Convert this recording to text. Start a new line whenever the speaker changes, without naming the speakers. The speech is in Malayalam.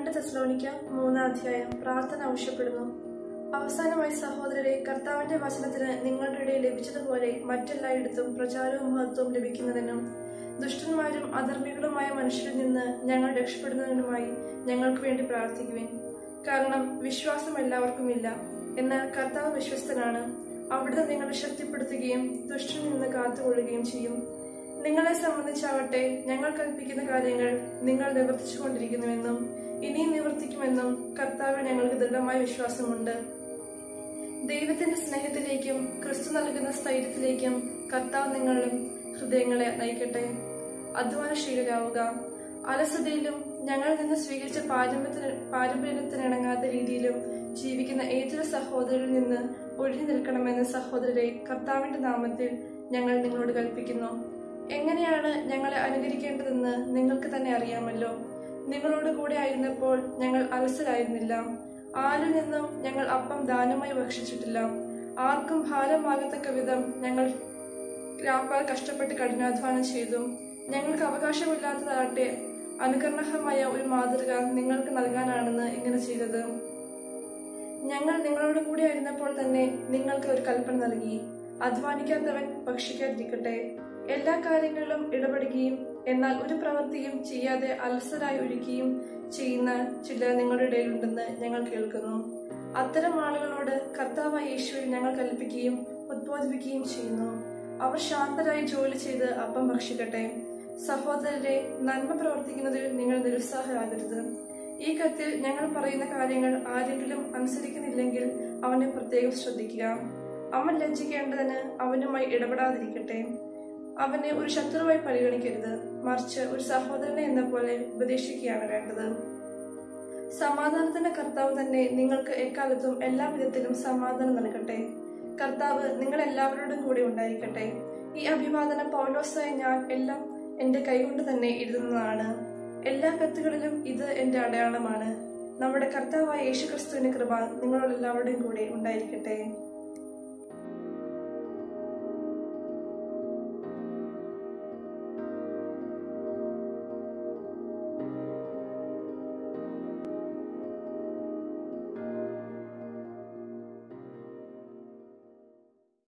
രണ്ട് തെസ്ലോണിക്ക മൂന്നാം അധ്യായം പ്രാർത്ഥന ആവശ്യപ്പെടുന്നു അവസാനമായി സഹോദരരെ കർത്താവിന്റെ വചനത്തിന് നിങ്ങളുടെ ഇടയിൽ ലഭിച്ചതുപോലെ മറ്റെല്ലായിടത്തും പ്രചാരവും മഹത്വവും ലഭിക്കുന്നതിനും ദുഷ്ടന്മാരും അധർമ്മികളുമായ മനുഷ്യരിൽ നിന്ന് ഞങ്ങൾ രക്ഷപ്പെടുന്നതിനുമായി ഞങ്ങൾക്ക് വേണ്ടി പ്രാർത്ഥിക്കുവിൻ കാരണം വിശ്വാസം എല്ലാവർക്കുമില്ല എന്നാൽ കർത്താവ് വിശ്വസ്തനാണ് അവിടുന്ന് നിങ്ങളെ ശക്തിപ്പെടുത്തുകയും ദുഷ്ടനിൽ നിന്ന് കാത്തുകൊള്ളുകയും ചെയ്യും നിങ്ങളെ സംബന്ധിച്ചാവട്ടെ ഞങ്ങൾ കൽപ്പിക്കുന്ന കാര്യങ്ങൾ നിങ്ങൾ നിവർത്തിച്ചുകൊണ്ടിരിക്കുന്നുവെന്നും ഇനിയും നിവർത്തിക്കുമെന്നും കർത്താവിൽ ഞങ്ങൾക്ക് ദൃഢമായ വിശ്വാസമുണ്ട് ദൈവത്തിന്റെ സ്നേഹത്തിലേക്കും ക്രിസ്തു നൽകുന്ന സ്ഥൈര്യത്തിലേക്കും കർത്താവ് നിങ്ങളും ഹൃദയങ്ങളെ നയിക്കട്ടെ അധ്വാനശീലരാവുക അലസതയിലും ഞങ്ങൾ നിന്ന് സ്വീകരിച്ച പാരമ്പര്യത്തിന് പാരമ്പര്യത്തിനിണങ്ങാത്ത രീതിയിലും ജീവിക്കുന്ന ഏതൊരു സഹോദരിൽ നിന്ന് ഒഴിഞ്ഞു നിൽക്കണമെന്ന് സഹോദരരെ കർത്താവിന്റെ നാമത്തിൽ ഞങ്ങൾ നിങ്ങളോട് കൽപ്പിക്കുന്നു എങ്ങനെയാണ് ഞങ്ങളെ അനുകരിക്കേണ്ടതെന്ന് നിങ്ങൾക്ക് തന്നെ അറിയാമല്ലോ നിങ്ങളോട് കൂടെ ആയിരുന്നപ്പോൾ ഞങ്ങൾ അലസരായിരുന്നില്ല ആരിൽ നിന്നും ഞങ്ങൾ അപ്പം ദാനമായി ഭക്ഷിച്ചിട്ടില്ല ആർക്കും ഭാരമാകത്തക്ക വിധം ഞങ്ങൾ രാപ്പാൽ കഷ്ടപ്പെട്ട് കഠിനാധ്വാനം ചെയ്തു ഞങ്ങൾക്ക് അവകാശമില്ലാത്തതാകട്ടെ അനുകരണഹമായ ഒരു മാതൃക നിങ്ങൾക്ക് നൽകാനാണെന്ന് ഇങ്ങനെ ചെയ്തത് ഞങ്ങൾ നിങ്ങളോട് കൂടി ആയിരുന്നപ്പോൾ തന്നെ നിങ്ങൾക്ക് ഒരു കൽപ്പന നൽകി അധ്വാനിക്കാത്തവൻ ഭക്ഷിക്കാതിരിക്കട്ടെ എല്ലാ കാര്യങ്ങളിലും ഇടപെടുകയും എന്നാൽ ഒരു പ്രവൃത്തിയും ചെയ്യാതെ അലസരായി ഒരുക്കുകയും ചെയ്യുന്ന ചിലർ നിങ്ങളുടെ ഇടയിലുണ്ടെന്ന് ഞങ്ങൾ കേൾക്കുന്നു അത്തരം ആളുകളോട് കർത്താവായ യേശുവിൽ ഞങ്ങൾ കൽപ്പിക്കുകയും ഉദ്ബോധിപ്പിക്കുകയും ചെയ്യുന്നു അവർ ശാന്തരായി ജോലി ചെയ്ത് അപ്പം ഭക്ഷിക്കട്ടെ സഹോദരരെ നന്മ പ്രവർത്തിക്കുന്നതിൽ നിങ്ങൾ നിരുത്സാഹരാകരുത് ഈ കത്തിൽ ഞങ്ങൾ പറയുന്ന കാര്യങ്ങൾ ആരെങ്കിലും അനുസരിക്കുന്നില്ലെങ്കിൽ അവനെ പ്രത്യേകം ശ്രദ്ധിക്കുക അവൻ ലജ്ജിക്കേണ്ടതിന് അവനുമായി ഇടപെടാതിരിക്കട്ടെ അവനെ ഒരു ശത്രുവായി പരിഗണിക്കരുത് മറിച്ച് ഒരു സഹോദരനെ എന്ന പോലെ ഉപദേശിക്കുകയാണ് വേണ്ടത് സമാധാനത്തിന്റെ കർത്താവ് തന്നെ നിങ്ങൾക്ക് എക്കാലത്തും എല്ലാ വിധത്തിലും സമാധാനം നൽകട്ടെ കർത്താവ് നിങ്ങൾ എല്ലാവരോടും കൂടി ഉണ്ടായിരിക്കട്ടെ ഈ അഭിവാദനം പൗലോസായി ഞാൻ എല്ലാം എന്റെ കൈകൊണ്ട് തന്നെ എഴുതുന്നതാണ് എല്ലാ കത്തുകളിലും ഇത് എന്റെ അടയാളമാണ് നമ്മുടെ കർത്താവായ ക്രിസ്തുവിന്റെ കൃപ നിങ്ങളോടെല്ലാവരുടെയും കൂടെ ഉണ്ടായിരിക്കട്ടെ